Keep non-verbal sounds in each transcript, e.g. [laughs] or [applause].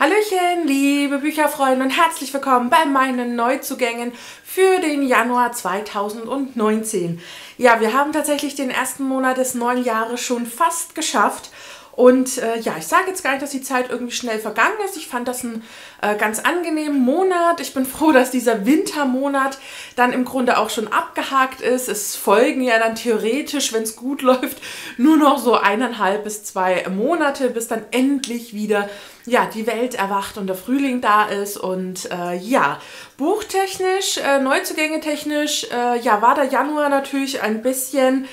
Hallöchen, liebe Bücherfreunde und herzlich willkommen bei meinen Neuzugängen für den Januar 2019. Ja, wir haben tatsächlich den ersten Monat des neuen Jahres schon fast geschafft und äh, ja, ich sage jetzt gar nicht, dass die Zeit irgendwie schnell vergangen ist. Ich fand das einen äh, ganz angenehmen Monat. Ich bin [laughs] froh, dass dieser Wintermonat dann im Grunde auch schon abgehakt ist. Es folgen ja dann theoretisch, wenn es gut [laughs] läuft, nur noch so eineinhalb bis zwei Monate, bis dann endlich wieder ja, die Welt erwacht und der Frühling da ist. Und äh, ja, buchtechnisch, äh, Neuzugänge technisch, äh, ja, war der Januar natürlich ein bisschen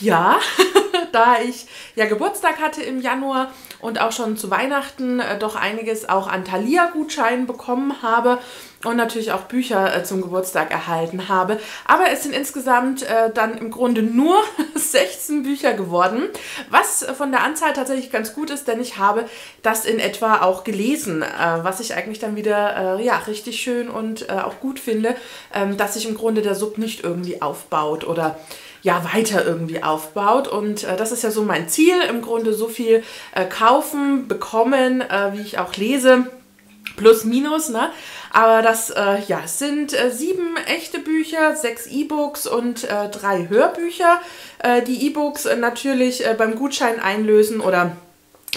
ja, [laughs] da ich ja Geburtstag hatte im Januar und auch schon zu Weihnachten äh, doch einiges auch an Thalia-Gutscheinen bekommen habe und natürlich auch Bücher äh, zum Geburtstag erhalten habe. Aber es sind insgesamt äh, dann im Grunde nur [laughs] 16 Bücher geworden, was von der Anzahl tatsächlich ganz gut ist, denn ich habe das in etwa auch gelesen, was ich eigentlich dann wieder ja, richtig schön und auch gut finde, ähm, dass sich im Grunde der Sub nicht irgendwie aufbaut oder ja weiter irgendwie aufbaut. Und äh, das ist ja so mein Ziel, im Grunde so viel äh, kaufen, bekommen, äh, wie ich auch lese. Plus, minus, ne? Aber das, äh, ja, sind äh, sieben echte Bücher, sechs E-Books und äh, drei Hörbücher. die E-Books natürlich beim Gutschein einlösen oder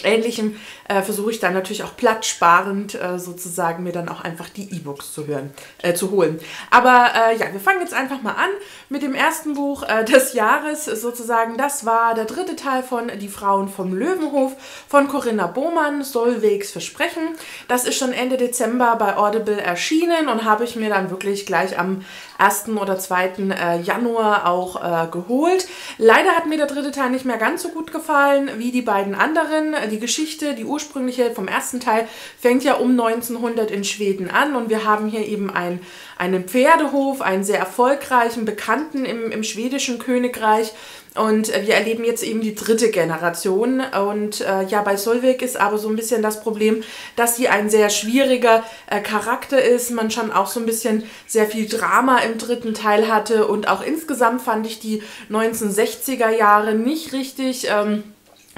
Ähnlichem äh, versuche ich dann natürlich auch platzsparend äh, sozusagen mir dann auch einfach die E-Books zu hören, äh, zu holen. Aber äh, ja, wir fangen jetzt einfach mal an mit dem ersten Buch äh, des Jahres sozusagen. Das war der dritte Teil von Die Frauen vom Löwenhof von Corinna Bohmann, Solwegs Versprechen. Das ist schon Ende Dezember bei Audible erschienen und habe ich mir dann wirklich gleich am 1. oder 2. Äh, Januar auch geholt. Leider hat mir der dritte Teil nicht mehr ganz so gut gefallen wie die beiden anderen. Die Geschichte, die ursprüngliche vom ersten Teil fängt ja um 1900 in Schweden an und wir haben hier eben ein, einen Pferdehof, einen sehr erfolgreichen, bekannten im, im schwedischen Königreich und äh, wir erleben jetzt eben die dritte Generation. Und äh, ja, bei Solveig ist aber so ein bisschen das Problem, dass sie ein sehr schwieriger äh, Charakter ist. Man schon auch so ein bisschen sehr viel Drama im dritten Teil hatte. Und auch insgesamt fand ich die 1960er Jahre nicht richtig. Ähm,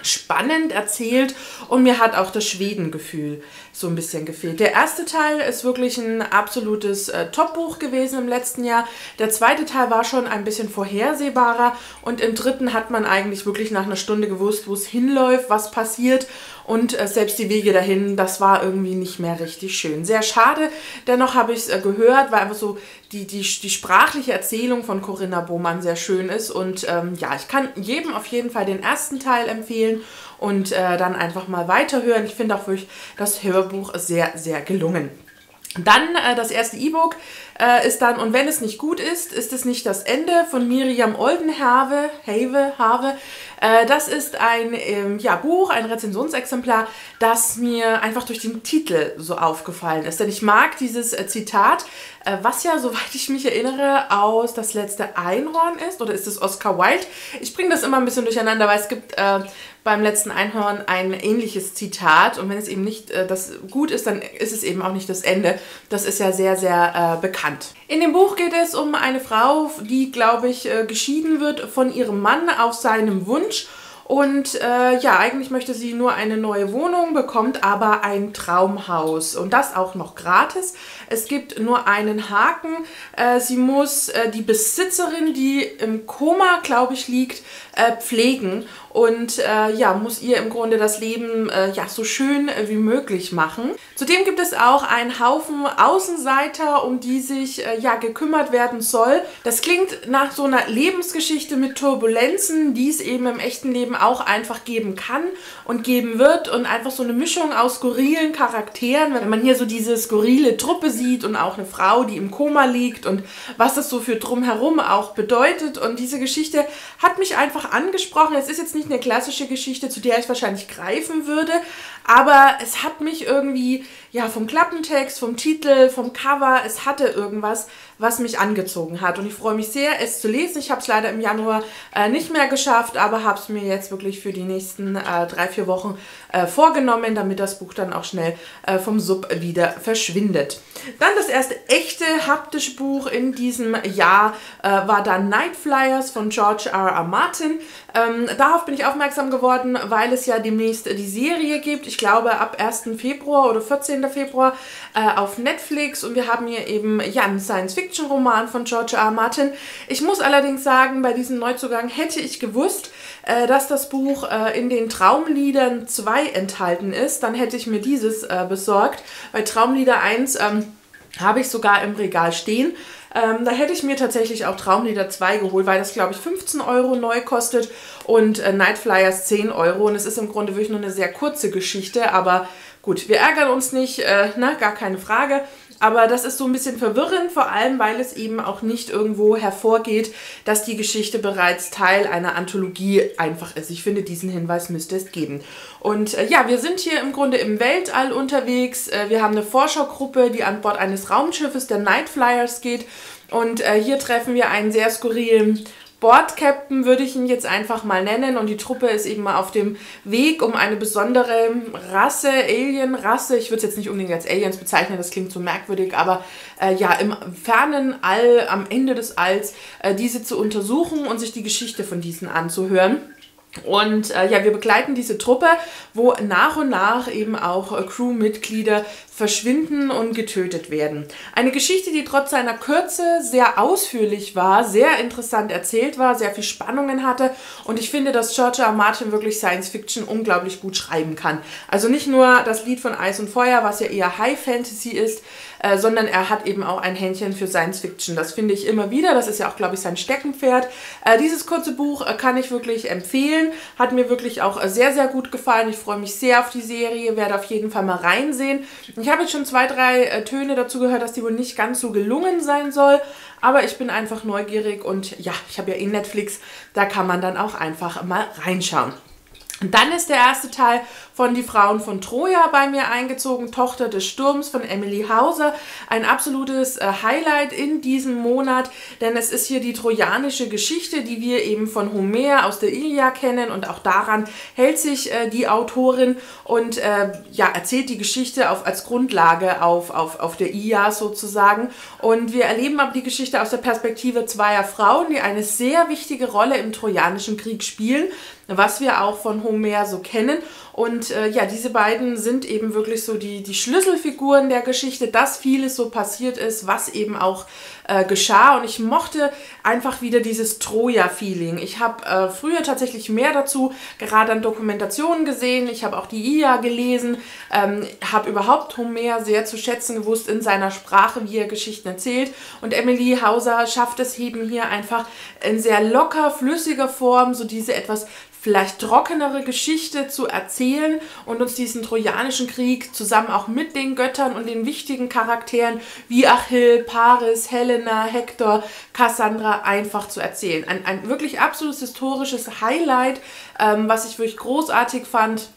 spannend erzählt und mir hat auch das Schwedengefühl so ein bisschen gefehlt. Der erste Teil ist wirklich ein absolutes äh, Top-Buch gewesen im letzten Jahr. Der zweite Teil war schon ein bisschen vorhersehbarer und im dritten hat man eigentlich wirklich nach einer Stunde gewusst, wo es hinläuft, was passiert und äh, selbst die Wege dahin, das war irgendwie nicht mehr richtig schön. Sehr schade, dennoch habe ich es äh, gehört, weil einfach so die, die, die sprachliche Erzählung von Corinna Bohmann sehr schön ist und ähm, ja, ich kann jedem auf jeden Fall den ersten Teil empfehlen und äh, dann einfach mal weiterhören. Ich finde auch wirklich das Hörbuch sehr, sehr gelungen. Dann äh, das erste E-Book äh, ist dann, und wenn es nicht gut ist, ist es nicht das Ende von Miriam Oldenhave, Have, Have. Äh, das ist ein ähm, ja, Buch, ein Rezensionsexemplar, das mir einfach durch den Titel so aufgefallen ist. Denn ich mag dieses äh, Zitat, äh, was ja, soweit ich mich erinnere, aus Das letzte Einhorn ist. Oder ist es Oscar Wilde? Ich bringe das immer ein bisschen durcheinander, weil es gibt äh, beim letzten Einhorn ein ähnliches Zitat. Und wenn es eben nicht äh, das gut ist, dann ist es eben auch nicht das Ende. Das ist ja sehr, sehr äh, bekannt. In dem Buch geht es um eine Frau, die, glaube ich, äh, geschieden wird von ihrem Mann auf seinem Wunsch. Und äh, ja, eigentlich möchte sie nur eine neue Wohnung, bekommt aber ein Traumhaus und das auch noch gratis. Es gibt nur einen Haken. Äh, sie muss äh, die Besitzerin, die im Koma, glaube ich, liegt, äh, pflegen und äh, ja, muss ihr im Grunde das Leben äh, ja, so schön äh, wie möglich machen. Zudem gibt es auch einen Haufen Außenseiter, um die sich äh, ja gekümmert werden soll. Das klingt nach so einer Lebensgeschichte mit Turbulenzen, die es eben im echten Leben auch einfach geben kann und geben wird und einfach so eine Mischung aus skurrilen Charakteren, wenn man hier so diese skurrile Truppe sieht und auch eine Frau, die im Koma liegt und was das so für drumherum auch bedeutet und diese Geschichte hat mich einfach angesprochen. Es ist jetzt nicht nicht eine klassische Geschichte, zu der ich wahrscheinlich greifen würde, aber es hat mich irgendwie, ja, vom Klappentext, vom Titel, vom Cover, es hatte irgendwas, was mich angezogen hat. Und ich freue mich sehr, es zu lesen. Ich habe es leider im Januar äh, nicht mehr geschafft, aber habe es mir jetzt wirklich für die nächsten äh, drei, vier Wochen äh, vorgenommen, damit das Buch dann auch schnell äh, vom Sub wieder verschwindet. Dann das erste echte haptische Buch in diesem Jahr äh, war dann Night Flyers von George R. R. Martin. Ähm, darauf bin ich aufmerksam geworden, weil es ja demnächst die Serie gibt. Ich glaube ab 1. Februar oder 14. Februar äh, auf Netflix. Und wir haben hier eben ja, einen Science-Fiction-Roman von George R. Martin. Ich muss allerdings sagen, bei diesem Neuzugang hätte ich gewusst, äh, dass das Buch äh, in den Traumliedern 2 enthalten ist, dann hätte ich mir dieses äh, besorgt. Bei Traumlieder 1 ähm, habe ich sogar im Regal stehen. Ähm, da hätte ich mir tatsächlich auch Traumlieder 2 geholt, weil das, glaube ich, 15 Euro neu kostet und äh, Night Flyers 10 Euro. Und es ist im Grunde wirklich nur eine sehr kurze Geschichte, aber gut, wir ärgern uns nicht, äh, na, gar keine Frage. Aber das ist so ein bisschen verwirrend, vor allem weil es eben auch nicht irgendwo hervorgeht, dass die Geschichte bereits Teil einer Anthologie einfach ist. Ich finde, diesen Hinweis müsste es geben. Und äh, ja, wir sind hier im Grunde im Weltall unterwegs. Äh, wir haben eine Forschergruppe, die an Bord eines Raumschiffes der Night Flyers geht. Und äh, hier treffen wir einen sehr skurrilen Bordcaptain würde ich ihn jetzt einfach mal nennen und die Truppe ist eben auf dem Weg, um eine besondere Rasse, Alien-Rasse, ich würde es jetzt nicht unbedingt als Aliens bezeichnen, das klingt so merkwürdig, aber äh, ja, im fernen All, am Ende des Alls, äh, diese zu untersuchen und sich die Geschichte von diesen anzuhören. Und äh, ja, wir begleiten diese Truppe, wo nach und nach eben auch äh, Crewmitglieder verschwinden und getötet werden. Eine Geschichte, die trotz seiner Kürze sehr ausführlich war, sehr interessant erzählt war, sehr viel Spannungen hatte und ich finde, dass George R. Martin wirklich Science Fiction unglaublich gut schreiben kann. Also nicht nur das Lied von Eis und Feuer, was ja eher High Fantasy ist, äh, sondern er hat eben auch ein Händchen für Science Fiction. Das finde ich immer wieder, das ist ja auch, glaube ich, sein Steckenpferd. Äh, dieses kurze Buch äh, kann ich wirklich empfehlen, hat mir wirklich auch äh, sehr, sehr gut gefallen. Ich freue mich sehr auf die Serie, werde auf jeden Fall mal reinsehen. Habe jetzt schon zwei, drei äh, Töne dazu gehört, dass die wohl nicht ganz so gelungen sein soll. Aber ich bin einfach neugierig und ja, ich habe ja eh Netflix, da kann man dann auch einfach mal reinschauen. Und dann ist der erste Teil von Die Frauen von Troja bei mir eingezogen, Tochter des Sturms von Emily Hauser. Ein absolutes äh, Highlight in diesem Monat, denn es ist hier die trojanische Geschichte, die wir eben von Homer aus der Ilia kennen und auch daran hält sich äh, die Autorin und äh, ja, erzählt die Geschichte auf, als Grundlage auf, auf, auf der Ilia sozusagen. Und wir erleben aber die Geschichte aus der Perspektive zweier Frauen, die eine sehr wichtige Rolle im Trojanischen Krieg spielen was wir auch von Homer so kennen. Und äh, ja, diese beiden sind eben wirklich so die, die Schlüsselfiguren der Geschichte, dass vieles so passiert ist, was eben auch äh, geschah. Und ich mochte einfach wieder dieses Troja-Feeling. Ich habe äh, früher tatsächlich mehr dazu gerade an Dokumentationen gesehen. Ich habe auch die IA gelesen, ähm, habe überhaupt Homer sehr zu schätzen gewusst in seiner Sprache, wie er Geschichten erzählt. Und Emily Hauser schafft es eben hier einfach in sehr locker, flüssiger Form, so diese etwas vielleicht trockenere Geschichte zu erzählen und uns diesen Trojanischen Krieg zusammen auch mit den Göttern und den wichtigen Charakteren wie Achill, Paris, Helena, Hector, Cassandra einfach zu erzählen. Ein, ein wirklich absolutes historisches Highlight, ähm, was ich wirklich großartig fand.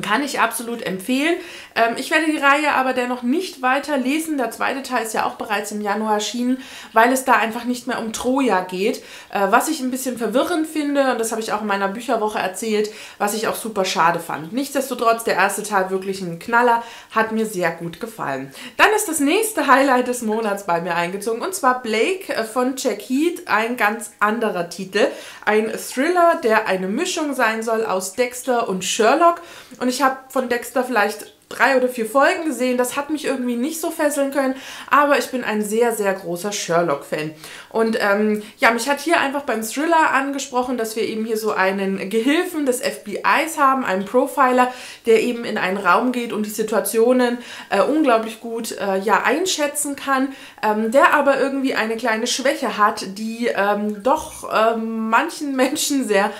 Kann ich absolut empfehlen. Ähm, ich werde die Reihe aber dennoch nicht weiter lesen. Der zweite Teil ist ja auch bereits im Januar erschienen, weil es da einfach nicht mehr um Troja geht. Äh, was ich ein bisschen verwirrend finde, und das habe ich auch in meiner Bücherwoche erzählt, was ich auch super schade fand. Nichtsdestotrotz, der erste Teil wirklich ein Knaller, hat mir sehr gut gefallen. Dann ist das nächste Highlight des Monats bei mir eingezogen, und zwar Blake äh, von Jack Heath, ein ganz anderer Titel. Ein Thriller, der eine Mischung sein soll aus Dexter und Sherlock. Und ich habe von Dexter vielleicht drei oder vier Folgen gesehen. Das hat mich irgendwie nicht so fesseln können, aber ich bin ein sehr, sehr großer Sherlock-Fan. Und ähm, ja, mich hat hier einfach beim Thriller angesprochen, dass wir eben hier so einen Gehilfen des FBIs haben, einen Profiler, der eben in einen Raum geht und die Situationen äh, unglaublich gut äh, ja, einschätzen kann, ähm, der aber irgendwie eine kleine Schwäche hat, die ähm, doch ähm, manchen Menschen sehr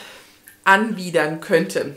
anwidern könnte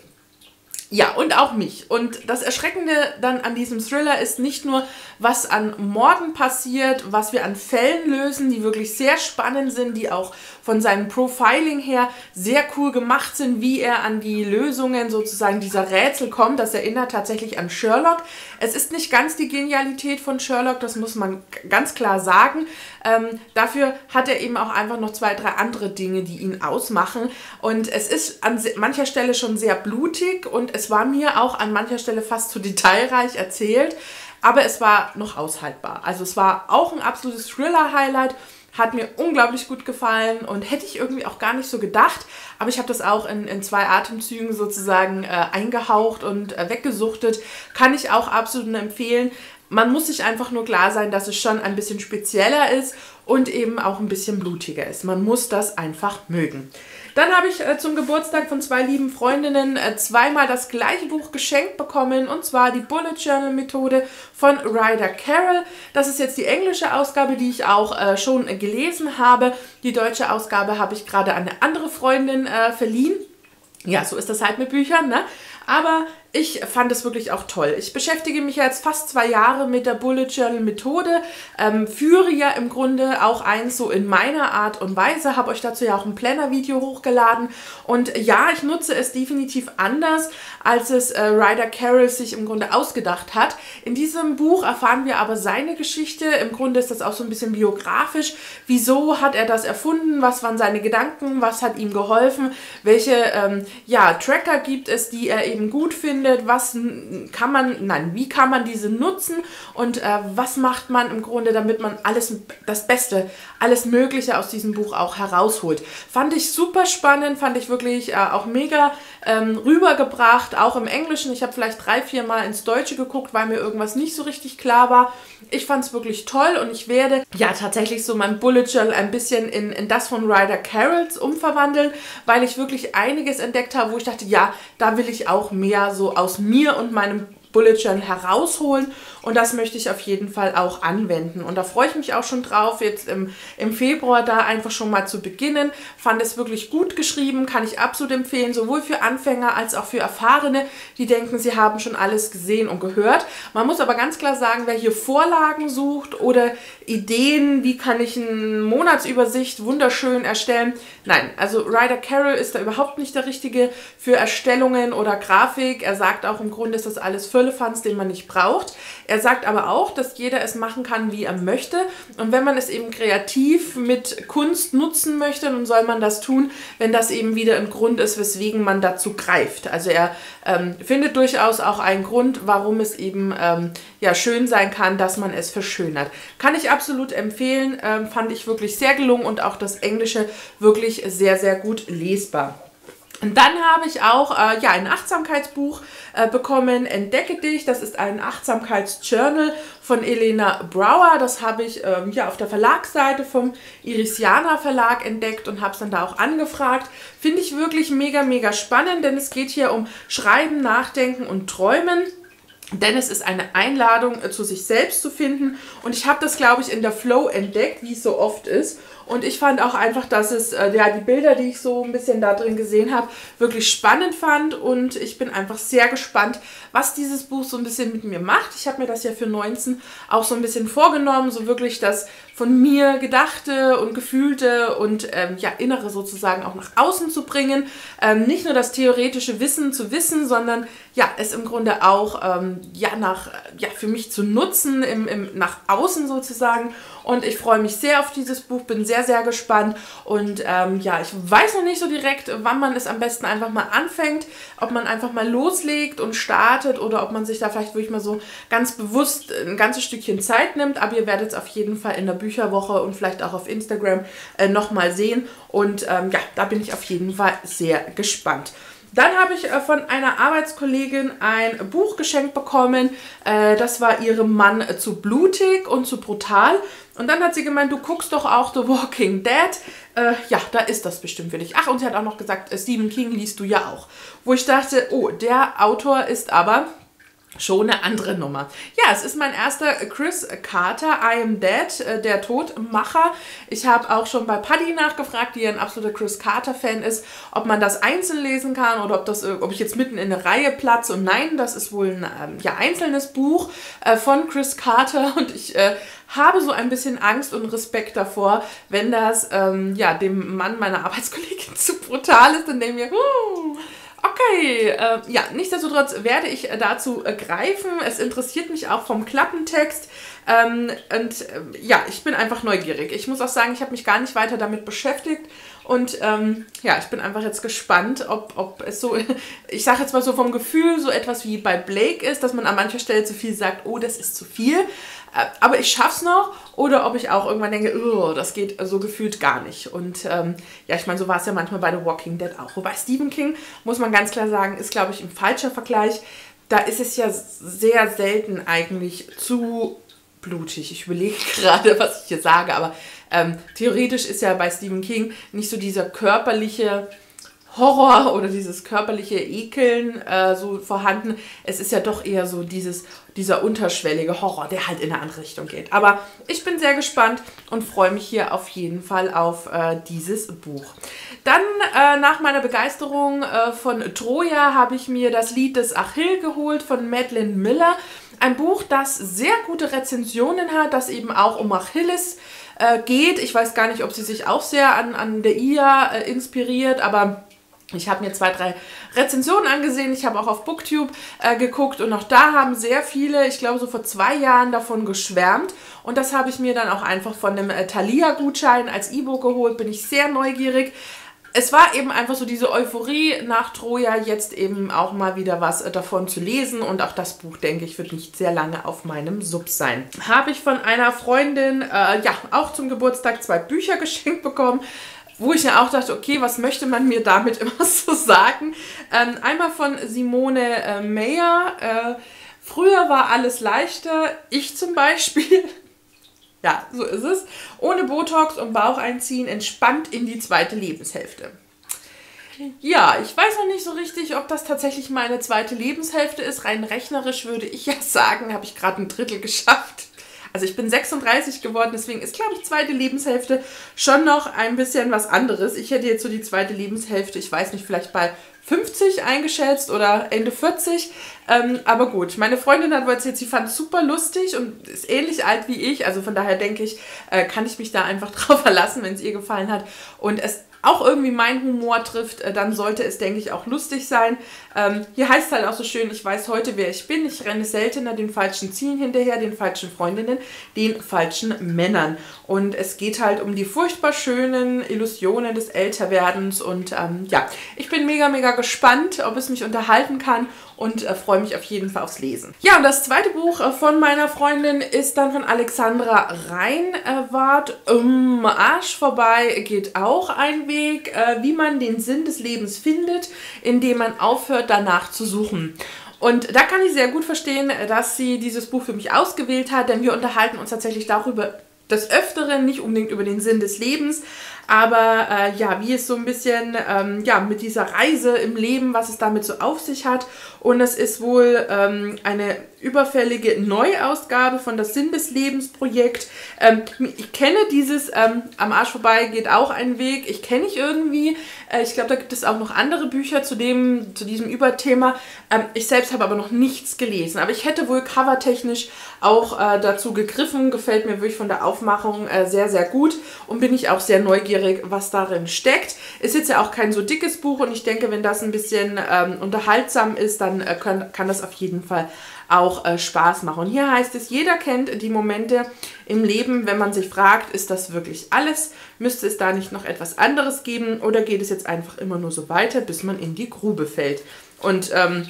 Ja, und auch mich. Und das Erschreckende dann an diesem Thriller ist nicht nur, was an Morden passiert, was wir an Fällen lösen, die wirklich sehr spannend sind, die auch von seinem Profiling her sehr cool gemacht sind, wie er an die Lösungen sozusagen dieser Rätsel kommt. Das erinnert tatsächlich an Sherlock. Es ist nicht ganz die Genialität von Sherlock, das muss man ganz klar sagen. Ähm, dafür hat er eben auch einfach noch zwei, drei andere Dinge, die ihn ausmachen. Und es ist an mancher Stelle schon sehr blutig und es war mir auch an mancher Stelle fast zu [laughs] detailreich erzählt. Aber es war noch aushaltbar. Also es war auch ein absolutes Thriller-Highlight hat mir unglaublich gut gefallen und hätte ich irgendwie auch gar nicht so gedacht. Aber ich habe das auch in, in zwei Atemzügen sozusagen äh, eingehaucht und äh, weggesuchtet. Kann ich auch absolut empfehlen. Man muss sich einfach nur klar sein, dass es schon ein bisschen spezieller ist und eben auch ein bisschen blutiger ist. Man muss das einfach mögen. Dann habe ich äh, zum Geburtstag von zwei lieben Freundinnen äh, zweimal das gleiche Buch geschenkt bekommen und zwar die Bullet Journal Methode von Ryder Carroll. Das ist jetzt die englische Ausgabe, die ich auch äh, schon gelesen habe. Die deutsche Ausgabe habe ich gerade an eine andere Freundin äh, verliehen. Ja, so ist das halt mit Büchern, ne? Aber ich fand es wirklich auch toll. Ich beschäftige mich jetzt fast zwei Jahre mit der Bullet Journal Methode, ähm, führe ja im Grunde auch eins so in meiner Art und Weise, habe euch dazu ja auch ein Planner-Video hochgeladen und ja, ich nutze es definitiv anders, als es äh, Ryder Carroll sich im Grunde ausgedacht hat. In diesem Buch erfahren wir aber seine Geschichte. Im Grunde ist das auch so ein bisschen biografisch. Wieso hat er das erfunden? Was waren seine Gedanken? Was hat ihm geholfen? Welche ähm, ja, Tracker gibt es, die er eben gut findet? Findet, was kann man, nein, wie kann man diese nutzen und äh, was macht man im Grunde, damit man alles, das Beste, alles Mögliche aus diesem Buch auch herausholt. Fand ich super spannend, fand ich wirklich äh, auch mega ähm, rübergebracht, auch im Englischen. Ich habe vielleicht drei, vier Mal ins Deutsche geguckt, weil mir irgendwas nicht so richtig klar war. Ich fand es wirklich toll und ich werde ja tatsächlich so mein Bullet Journal ein bisschen in, in das von Ryder Carrolls umverwandeln, weil ich wirklich einiges entdeckt habe, wo ich dachte, ja, da will ich auch mehr so aus mir und meinem Bullet Journal herausholen und das möchte ich auf jeden Fall auch anwenden. Und da freue ich mich auch schon drauf, jetzt im, im Februar da einfach schon mal zu beginnen. Fand es wirklich gut geschrieben, kann ich absolut empfehlen, sowohl für Anfänger als auch für Erfahrene, die denken, sie haben schon alles gesehen und gehört. Man muss aber ganz klar sagen, wer hier Vorlagen sucht oder Ideen, wie kann ich eine Monatsübersicht wunderschön erstellen. Nein, also Ryder Carroll ist da überhaupt nicht der Richtige für Erstellungen oder Grafik. Er sagt auch, im Grunde ist das alles völlig Firlefanz, den man nicht braucht. Er sagt aber auch, dass jeder es machen kann, wie er möchte. Und wenn man es eben kreativ mit Kunst nutzen möchte, dann soll man das tun, wenn das eben wieder ein Grund ist, weswegen man dazu greift. Also er ähm, findet durchaus auch einen Grund, warum es eben ähm, ja, schön sein kann, dass man es verschönert. Kann ich absolut empfehlen, ähm, fand ich wirklich sehr gelungen und auch das Englische wirklich sehr, sehr gut lesbar. Und dann habe ich auch äh, ja, ein Achtsamkeitsbuch äh, bekommen, Entdecke dich. Das ist ein Achtsamkeitsjournal von Elena Brower. Das habe ich ähm, ja, auf der Verlagsseite vom Irisiana Verlag entdeckt und habe es dann da auch angefragt. Finde ich wirklich mega, mega spannend, denn es geht hier um Schreiben, Nachdenken und Träumen. Denn es ist eine Einladung äh, zu sich selbst zu finden. Und ich habe das, glaube ich, in der Flow entdeckt, wie es so oft ist. Und ich fand auch einfach, dass es, äh, ja, die Bilder, die ich so ein bisschen da drin gesehen habe, wirklich spannend fand. Und ich bin einfach sehr gespannt, was dieses Buch so ein bisschen mit mir macht. Ich habe mir das ja für 19 auch so ein bisschen vorgenommen, so wirklich das von mir Gedachte und Gefühlte und ähm, ja, Innere sozusagen auch nach außen zu bringen. Ähm, nicht nur das theoretische Wissen zu wissen, sondern ja, es im Grunde auch ähm, ja, nach, ja, für mich zu nutzen, im, im, nach außen sozusagen. Und ich freue mich sehr auf dieses Buch, bin sehr, sehr gespannt. Und ähm, ja, ich weiß noch nicht so direkt, wann man es am besten einfach mal anfängt. Ob man einfach mal loslegt und startet oder ob man sich da vielleicht wirklich mal so ganz bewusst ein ganzes Stückchen Zeit nimmt. Aber ihr werdet es auf jeden Fall in der Bücherwoche und vielleicht auch auf Instagram äh, nochmal sehen. Und ähm, ja, da bin ich auf jeden Fall sehr gespannt. Dann habe ich äh, von einer Arbeitskollegin ein Buch geschenkt bekommen. Äh, das war ihrem Mann zu blutig und zu brutal. Und dann hat sie gemeint, du guckst doch auch The Walking Dead. Äh, ja, da ist das bestimmt für dich. Ach, und sie hat auch noch gesagt, Stephen King liest du ja auch. Wo ich dachte, oh, der Autor ist aber schon eine andere Nummer. Ja, es ist mein erster Chris Carter, I Am Dead, äh, der Todmacher. Ich habe auch schon bei Paddy nachgefragt, die ein absoluter Chris Carter-Fan ist, ob man das einzeln lesen kann oder ob, das, äh, ob ich jetzt mitten in eine Reihe platze. Und nein, das ist wohl ein ähm, ja, einzelnes Buch äh, von Chris Carter [laughs] und ich habe so ein bisschen Angst und Respekt davor, wenn das ähm, ja, dem Mann meiner Arbeitskollegin [laughs] zu brutal ist, dann denke ich mir, uh, Okay, äh, ja, nichtsdestotrotz werde ich dazu äh, greifen. Es interessiert mich auch vom Klappentext. Ähm, und äh, ja, ich bin einfach neugierig. Ich muss auch sagen, ich habe mich gar nicht weiter damit beschäftigt. Und ähm, ja, ich bin einfach jetzt gespannt, ob, ob es so, ich sage jetzt mal so vom Gefühl, so etwas wie bei Blake ist, dass man an mancher Stelle zu viel sagt, oh, das ist zu viel. Äh, aber ich schaff's noch oder ob ich auch irgendwann denke, oh, das geht so gefühlt gar nicht. Und ähm, ja, ich meine, so war es ja manchmal bei The Walking Dead auch. Wobei Stephen King, muss man ganz klar sagen, ist, glaube ich, ein falscher Vergleich. Da ist es ja sehr selten eigentlich zu blutig. Ich überlege [laughs] gerade, was ich hier sage, aber ähm, theoretisch ist ja bei Stephen King nicht so dieser körperliche Horror oder dieses körperliche Ekeln äh, so vorhanden. Es ist ja doch eher so dieses, dieser unterschwellige Horror, der halt in eine andere Richtung geht. Aber ich bin sehr gespannt und freue mich hier auf jeden Fall auf äh, dieses Buch. Dann äh, nach meiner Begeisterung äh, von Troja habe ich mir das Lied des Achill geholt von Madeline Miller. Ein Buch, das sehr gute Rezensionen hat, das eben auch um Achilles äh, geht. Ich weiß gar nicht, ob sie sich auch sehr an, an der IA äh, inspiriert, aber ich habe mir zwei, drei Rezensionen angesehen. Ich habe auch auf Booktube äh, geguckt und auch da haben sehr viele, ich glaube so vor zwei Jahren davon geschwärmt. Und das habe ich mir dann auch einfach von einem äh, Thalia-Gutschein als E-Book geholt. Bin ich sehr neugierig. Es war eben einfach so diese Euphorie nach Troja, jetzt eben auch mal wieder was äh, davon zu lesen. Und auch das Buch, denke ich, wird nicht sehr lange auf meinem Sub sein. Habe ich von einer Freundin, äh, ja, auch zum Geburtstag zwei Bücher [laughs] geschenkt bekommen wo ich ja auch dachte, okay, was möchte man mir damit [laughs] immer so sagen? Ähm, einmal von Simone äh, Meyer. Äh, früher war alles leichter. Ich zum Beispiel. [laughs] ja, so ist es. Ohne Botox und Bauch einziehen, entspannt in die zweite Lebenshälfte. Ja, ich weiß noch nicht so richtig, ob das tatsächlich meine zweite Lebenshälfte ist. Rein rechnerisch würde ich ja [laughs] sagen, habe ich gerade ein Drittel geschafft. Also ich bin 36 geworden, deswegen ist, glaube ich, zweite Lebenshälfte schon noch ein bisschen was anderes. Ich hätte jetzt so die zweite Lebenshälfte, ich weiß nicht, vielleicht bei 50 eingeschätzt oder Ende 40. Ähm, aber gut, meine Freundin hat erzählt, sie fand es super lustig und ist ähnlich alt wie ich. Also von daher denke ich, äh, kann ich mich da einfach [laughs] drauf verlassen, wenn es ihr gefallen hat. Und es auch irgendwie mein Humor trifft, äh, dann sollte es, denke ich, auch lustig sein. Ähm, hier heißt es halt auch so schön, ich weiß heute, wer ich bin. Ich renne seltener den falschen Zielen hinterher, den falschen Freundinnen, den falschen Männern. Und es geht halt um die furchtbar schönen Illusionen des Älterwerdens. Und ähm, ja, ich bin mega, mega gespannt, ob es mich unterhalten kann und äh, freue mich auf jeden Fall aufs Lesen. Ja, und das zweite Buch äh, von meiner Freundin ist dann von Alexandra Reinwart. Um Arsch vorbei geht auch ein Weg, äh, wie man den Sinn des Lebens findet, indem man aufhört, danach zu suchen. Und da kann ich sehr gut verstehen, dass sie dieses Buch für mich ausgewählt hat, denn wir unterhalten uns tatsächlich darüber, des Öfteren, nicht unbedingt über den Sinn des Lebens, aber äh, ja, wie es so ein bisschen ähm, ja, mit dieser Reise im Leben, was es damit so auf sich hat. Und es ist wohl ähm, eine überfällige Neuausgabe von das Sinn des Lebens Projekt. Ähm, ich kenne dieses ähm, Am Arsch vorbei geht auch ein Weg. Ich kenne ich irgendwie. Äh, ich glaube, da gibt es auch noch andere Bücher zu, dem, zu diesem Überthema. Ähm, ich selbst habe aber noch nichts gelesen. Aber ich hätte wohl covertechnisch auch äh, dazu gegriffen. Gefällt mir wirklich von der Aufmachung äh, sehr, sehr gut. Und bin ich auch sehr neugierig, was darin steckt. Ist jetzt ja auch kein so dickes Buch. Und ich denke, wenn das ein bisschen ähm, unterhaltsam ist, dann äh, kann, kann das auf jeden Fall auch äh, Spaß machen. Und hier heißt es, jeder kennt die Momente im Leben, wenn man sich fragt, ist das wirklich alles? Müsste es da nicht noch etwas anderes geben? Oder geht es jetzt einfach immer nur so weiter, bis man in die Grube fällt? Und ähm,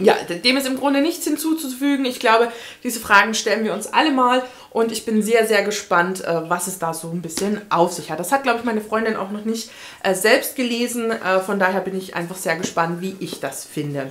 ja, dem ist im Grunde nichts hinzuzufügen. Ich glaube, diese Fragen stellen wir uns alle mal und ich bin sehr, sehr gespannt, äh, was es da so ein bisschen auf sich hat. Das hat, glaube ich, meine Freundin auch noch nicht äh, selbst gelesen. Äh, von daher bin ich einfach sehr gespannt, wie ich das finde.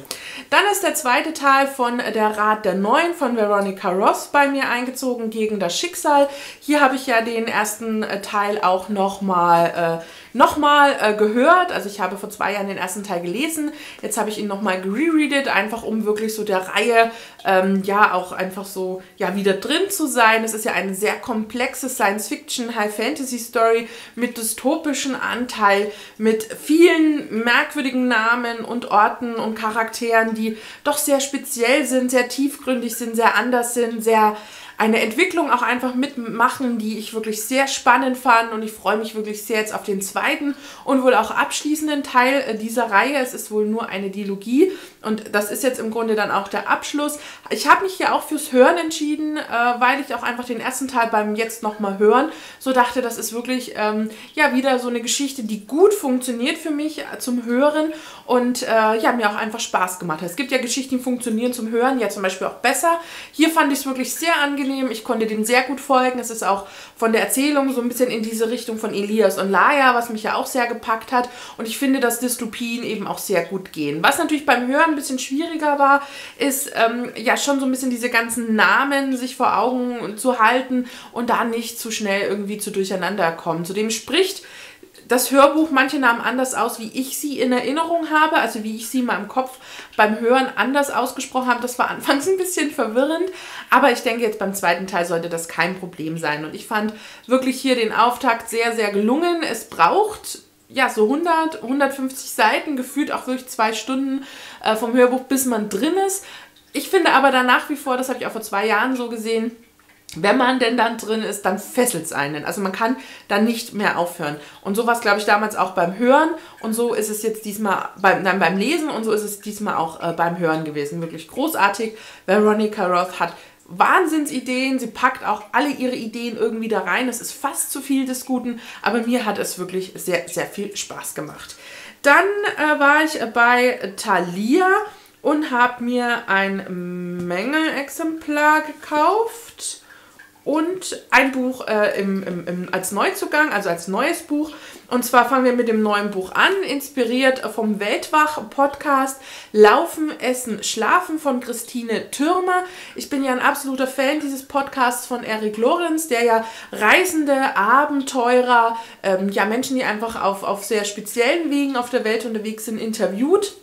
Dann ist der zweite Teil von Der Rat der Neuen von Veronica Ross bei mir eingezogen gegen das Schicksal. Hier habe ich ja den ersten Teil auch nochmal nochmal äh, gehört. Also ich habe vor zwei Jahren den ersten Teil gelesen. Jetzt habe ich ihn nochmal gerereadet, einfach um wirklich so der Reihe ähm, ja auch einfach so ja wieder drin zu sein. Es ist ja eine sehr komplexe Science-Fiction, High-Fantasy-Story mit dystopischen Anteil, mit vielen merkwürdigen Namen und Orten und Charakteren, die doch sehr speziell sind, sehr tiefgründig sind, sehr anders sind, sehr eine Entwicklung auch einfach mitmachen, die ich wirklich sehr spannend fand und ich freue mich wirklich sehr jetzt auf den zweiten und wohl auch abschließenden Teil äh, dieser Reihe. Es ist wohl nur eine Dilogie und das ist jetzt im Grunde dann auch der Abschluss. Ich habe mich hier auch fürs Hören entschieden, äh, weil ich auch einfach den ersten Teil beim jetzt nochmal hören so dachte, das ist wirklich ähm, ja wieder so eine Geschichte, die gut funktioniert für mich äh, zum Hören und äh, ja, mir auch einfach Spaß gemacht hat. Es gibt ja Geschichten, die funktionieren zum Hören, ja zum Beispiel auch besser. Hier fand ich es wirklich sehr angenehm angenehm. Ich konnte dem sehr gut folgen. Es ist auch von der Erzählung so ein bisschen in diese Richtung von Elias und Laia, was mich ja auch sehr gepackt hat. Und ich finde, dass Dystopien eben auch sehr gut gehen. Was natürlich beim Hören ein bisschen schwieriger war, ist ähm, ja schon so ein bisschen diese ganzen Namen sich vor Augen zu halten und da nicht zu schnell irgendwie zu durcheinander kommen. Zudem spricht das Hörbuch manche Namen anders aus, wie ich sie in Erinnerung habe, also wie ich sie in meinem Kopf beim Hören anders ausgesprochen habe. Das war anfangs ein bisschen verwirrend, aber ich denke, jetzt beim zweiten Teil sollte das kein Problem sein. Und ich fand wirklich hier den Auftakt sehr, sehr gelungen. Es braucht ja, so 100, 150 Seiten, gefühlt auch wirklich zwei Stunden äh, vom Hörbuch, bis man drin ist. Ich finde aber da nach wie vor, das habe ich auch vor zwei Jahren so gesehen, wenn man denn dann drin ist, dann fesselt es einen. Also man kann dann nicht mehr aufhören. Und so war es, glaube ich, damals auch beim Hören. Und so ist es jetzt diesmal beim, nein, beim Lesen und so ist es diesmal auch äh, beim Hören gewesen. Wirklich großartig. Veronica Roth hat Wahnsinnsideen. Sie packt auch alle ihre Ideen irgendwie da rein. Es ist fast zu viel des Guten, aber mir hat es wirklich sehr, sehr viel Spaß gemacht. Dann äh, war ich bei Thalia und habe mir ein Mängelexemplar gekauft und ein Buch äh, im, im, im, als Neuzugang, also als neues Buch. Und zwar fangen wir mit dem neuen Buch an, inspiriert vom Weltwach-Podcast Laufen, Essen, Schlafen von Christine Türmer. Ich bin ja ein absoluter Fan dieses Podcasts von Eric Lorenz, der ja Reisende, Abenteurer, ähm, ja Menschen, die einfach auf, auf sehr speziellen Wegen auf der Welt unterwegs sind, interviewt.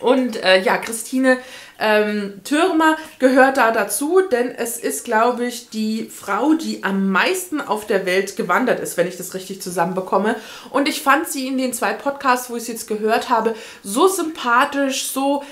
Und äh, ja, Christine ähm, Türmer gehört da dazu, denn es ist, glaube ich, die Frau, die am meisten auf der Welt gewandert ist, wenn ich das richtig zusammenbekomme. Und ich fand sie in den zwei Podcasts, wo ich es jetzt gehört habe, so sympathisch, so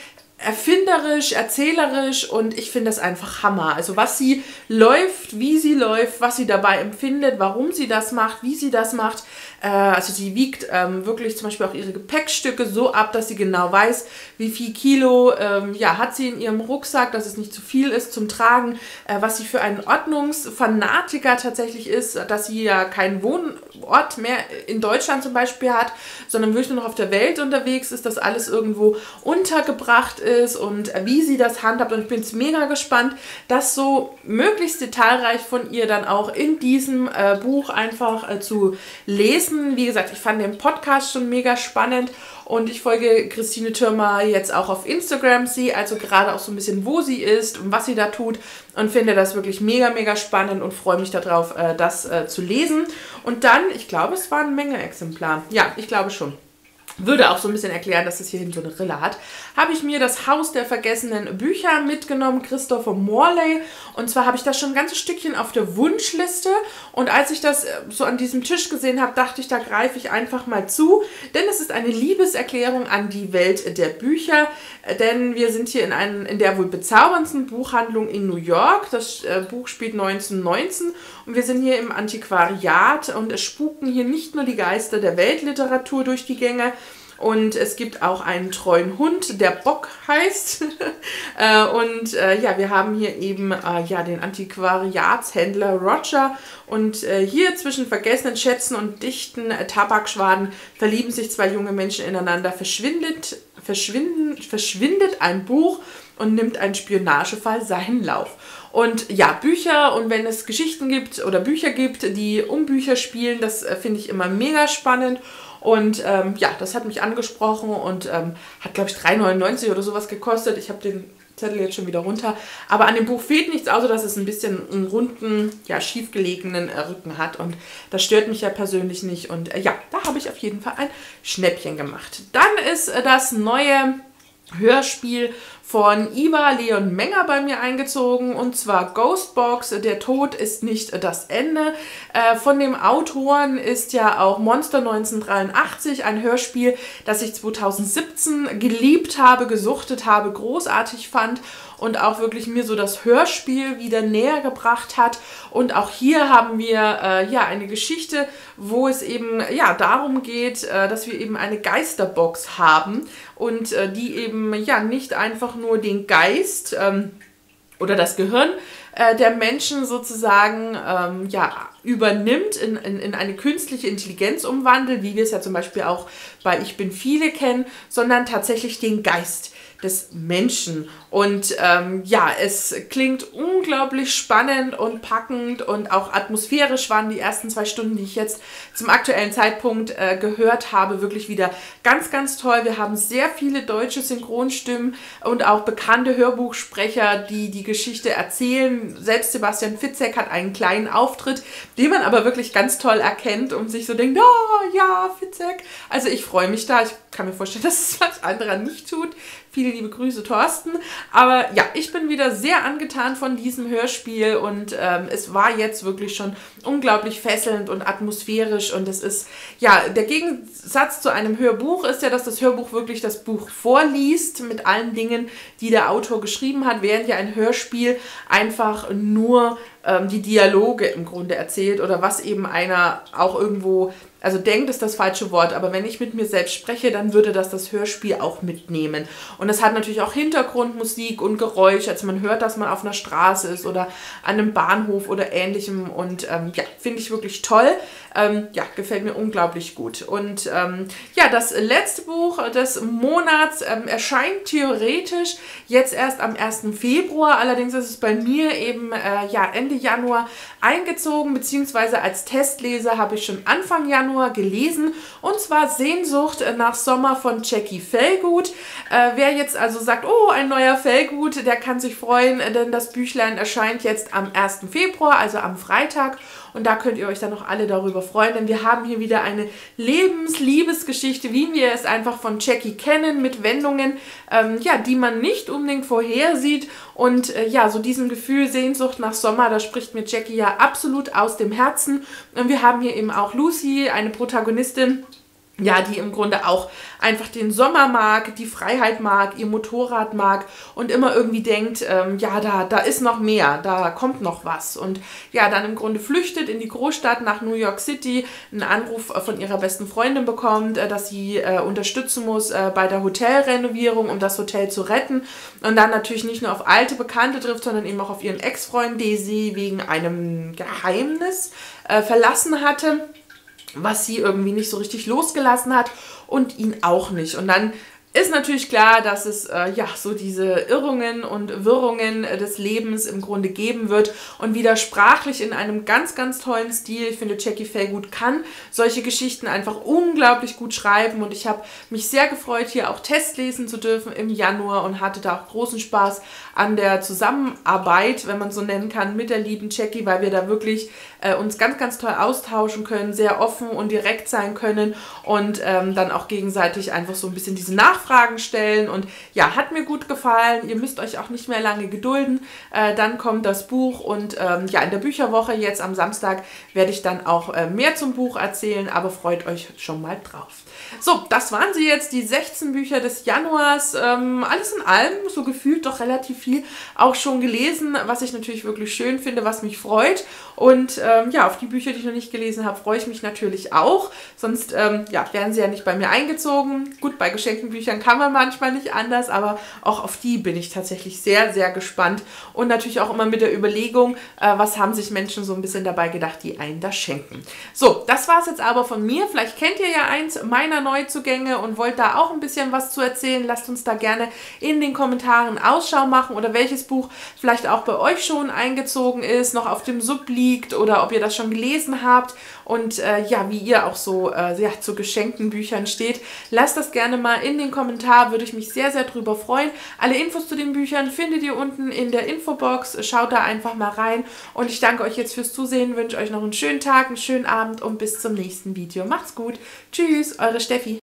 erfinderisch, erzählerisch und ich finde das einfach Hammer. Also was sie läuft, wie sie läuft, was sie dabei empfindet, warum sie das macht, wie sie das macht, äh, also sie wiegt ähm, wirklich zum Beispiel auch ihre Gepäckstücke so ab, dass sie genau weiß, wie viel Kilo ähm, ja, hat sie in ihrem Rucksack, dass es nicht zu viel ist zum Tragen, äh, was sie für einen Ordnungsfanatiker tatsächlich ist, dass sie ja keinen Wohnort mehr in Deutschland zum Beispiel hat, sondern wirklich nur noch auf der Welt unterwegs ist, dass alles irgendwo untergebracht ist und äh, wie sie das handhabt. Und ich bin jetzt mega gespannt, das so möglichst detailreich von ihr dann auch in diesem äh, Buch einfach äh, zu lesen. Wie gesagt, ich fand den Podcast schon mega spannend und ich folge Christine Türmer jetzt auch auf Instagram, sie also gerade auch so ein bisschen, wo sie ist und was sie da tut und finde das wirklich mega, mega spannend und freue mich darauf, äh, das äh, zu lesen. Und dann, ich glaube, es waren eine Menge Exemplare. Ja, ich glaube schon würde auch so ein bisschen erklären, dass es hier hinten so eine Rille hat, habe ich mir das Haus der vergessenen Bücher mitgenommen, Christopher Morley. Und zwar habe ich das schon ein ganzes Stückchen auf der Wunschliste. Und als ich das äh, so an diesem Tisch gesehen habe, dachte ich, da greife ich einfach mal zu. Denn es ist eine Liebeserklärung an die Welt der Bücher. Denn wir sind hier in, einen, in der wohl bezauberndsten Buchhandlung in New York. Das äh, Buch spielt 1919 und wir sind hier im Antiquariat und es spuken hier nicht nur die Geister der Weltliteratur durch die Gänge, und es gibt auch einen treuen Hund, der Bock heißt. [laughs] Äh, und äh, ja, wir haben hier eben äh, ja, den Antiquariatshändler Roger. Und äh, hier zwischen vergessenen Schätzen und dichten äh, Tabakschwaden verlieben sich zwei junge Menschen ineinander. Verschwindet, verschwinden, verschwindet ein Buch und nimmt ein Spionagefall seinen Lauf. Und ja, Bücher und wenn es Geschichten gibt oder Bücher gibt, die um Bücher spielen, das äh, finde ich immer mega spannend. Und ähm, ja, das hat mich angesprochen und ähm, hat, glaube ich, 3,99 oder sowas gekostet. Ich habe den Zettel jetzt schon wieder runter. Aber an dem Buch fehlt nichts, außer dass es ein bisschen einen runden, ja, schiefgelegenen äh, Rücken hat. Und das stört mich ja persönlich nicht. Und äh, ja, da habe ich auf jeden Fall ein Schnäppchen gemacht. Dann ist äh, das neue Hörspiel von Iva Leon Menger bei mir eingezogen und zwar Ghostbox, der Tod ist nicht das Ende. Äh, von dem Autoren ist ja auch Monster 1983, ein Hörspiel, das ich 2017 geliebt habe, gesuchtet habe, großartig fand und auch wirklich mir so das Hörspiel wieder näher gebracht hat. Und auch hier haben wir äh, ja eine Geschichte, wo es eben ja darum geht, äh, dass wir eben eine Geisterbox haben und äh, die eben ja nicht einfach nur den Geist ähm, oder das Gehirn äh, der Menschen sozusagen ähm, ja, übernimmt, in, in, in eine künstliche Intelligenz umwandelt, wie wir es ja zum Beispiel auch bei Ich bin viele kennen, sondern tatsächlich den Geist des Menschen. Und ähm, ja, es klingt unglaublich spannend und packend und auch atmosphärisch waren die ersten zwei Stunden, die ich jetzt zum aktuellen Zeitpunkt äh, gehört habe, wirklich wieder ganz, ganz toll. Wir haben sehr viele deutsche Synchronstimmen und auch bekannte Hörbuchsprecher, die die Geschichte erzählen. Selbst Sebastian Fitzek hat einen kleinen Auftritt, den man aber wirklich ganz toll erkennt und sich so denkt, oh ja, Fitzek. Also ich freue mich da. Ich kann mir vorstellen, [laughs] dass es manch anderer nicht tut. Viele liebe Grüße, Thorsten. Aber ja, ich bin wieder sehr angetan von diesem Hörspiel und ähm, es war jetzt wirklich schon unglaublich fesselnd und atmosphärisch und es ist, ja, der Gegensatz zu einem Hörbuch ist ja, dass das Hörbuch wirklich das Buch vorliest mit allen Dingen, die der Autor geschrieben hat, während ja ein Hörspiel einfach nur ähm, die Dialoge im Grunde erzählt oder was eben einer auch irgendwo also denkt ist das falsche Wort, aber wenn ich mit mir selbst spreche, dann würde das das Hörspiel auch mitnehmen. Und es hat natürlich auch Hintergrundmusik und Geräusche, also man hört, dass man auf einer Straße ist oder an einem Bahnhof oder ähnlichem und ähm, ja, finde ich wirklich toll. Ähm, ja, gefällt mir unglaublich gut. Und ähm, ja, das letzte Buch des Monats ähm, erscheint theoretisch jetzt erst am 1. Februar. Allerdings ist es bei mir eben äh, ja, Ende Januar eingezogen, beziehungsweise als Testleser habe ich schon Anfang Januar gelesen. Und zwar Sehnsucht nach Sommer von Jackie Fellgut. Äh, wer jetzt also sagt, oh, ein neuer Fellgut, der kann sich freuen, denn das Büchlein erscheint jetzt am 1. Februar, also am Freitag. Und da könnt ihr euch dann noch alle darüber freuen, denn wir haben hier wieder eine Lebens-Liebesgeschichte, wie wir es einfach von Jackie kennen, mit Wendungen, ähm, ja, die man nicht unbedingt vorhersieht. Und äh, ja, so diesem Gefühl Sehnsucht nach Sommer, da spricht mir Jackie ja absolut aus dem Herzen. Und wir haben hier eben auch Lucy, eine Protagonistin, ja, die im Grunde auch einfach den Sommer mag, die Freiheit mag, ihr Motorrad mag und immer irgendwie denkt, ähm, ja, da, da ist noch mehr, da kommt noch was. Und ja, dann im Grunde flüchtet in die Großstadt nach New York City, einen Anruf von ihrer besten Freundin bekommt, äh, dass sie äh, unterstützen muss äh, bei der Hotelrenovierung, um das Hotel zu retten. Und dann natürlich nicht nur auf alte Bekannte trifft, sondern eben auch auf ihren Ex-Freund, den sie wegen einem Geheimnis äh, verlassen hatte was sie irgendwie nicht so richtig losgelassen hat und ihn auch nicht. Und dann ist natürlich klar, dass es äh, ja so diese Irrungen und Wirrungen äh, des Lebens im Grunde geben wird und wieder sprachlich in einem ganz, ganz tollen Stil. Ich finde, Jackie Fairgood kann solche Geschichten einfach unglaublich gut schreiben und ich habe mich sehr gefreut, hier auch Test lesen zu dürfen im Januar und hatte da auch großen Spaß an der Zusammenarbeit, wenn man so nennen kann, mit der lieben Jackie, weil wir da wirklich äh, uns ganz, ganz toll austauschen können, sehr offen und direkt sein können und ähm, dann auch gegenseitig einfach so ein bisschen diese Nachfrage Nachfragen stellen. Und ja, hat mir gut gefallen. Ihr müsst euch auch nicht mehr lange gedulden. Äh, dann kommt das Buch und ähm, ja, in der Bücherwoche jetzt am Samstag werde ich dann auch äh, mehr zum Buch erzählen, aber freut euch schon mal drauf. So, das waren sie jetzt, die 16 Bücher des Januars. Ähm, alles in allem, so gefühlt doch relativ viel auch schon gelesen, was ich natürlich wirklich schön finde, was mich freut. Und ähm, ja, auf die Bücher, die ich noch nicht gelesen habe, freue ich mich natürlich auch. Sonst ähm, ja, wären sie ja nicht bei mir eingezogen. Gut, bei geschenkten Büchern kann man manchmal nicht anders, aber auch auf die bin ich tatsächlich sehr, sehr gespannt. Und natürlich auch immer mit der Überlegung, äh, was haben sich Menschen so ein bisschen dabei gedacht, die einen das schenken. So, das war es jetzt aber von mir. Vielleicht kennt ihr ja eins meiner Neuzugänge und wollt da auch ein bisschen was zu erzählen. Lasst uns da gerne in den Kommentaren Ausschau machen oder welches Buch vielleicht auch bei euch schon eingezogen ist, noch auf dem Sub liegt oder ob ihr das schon gelesen habt und äh, ja, wie ihr auch so äh, ja, zu geschenkten Büchern steht. Lasst das gerne mal in den Kommentar, würde ich mich sehr, sehr drüber freuen. Alle Infos zu den Büchern findet ihr unten in der Infobox. Schaut da einfach mal rein und ich danke euch jetzt fürs Zusehen, wünsche euch noch einen schönen Tag, einen schönen Abend und bis zum nächsten Video. Macht's gut. Tschüss, eure Steffi.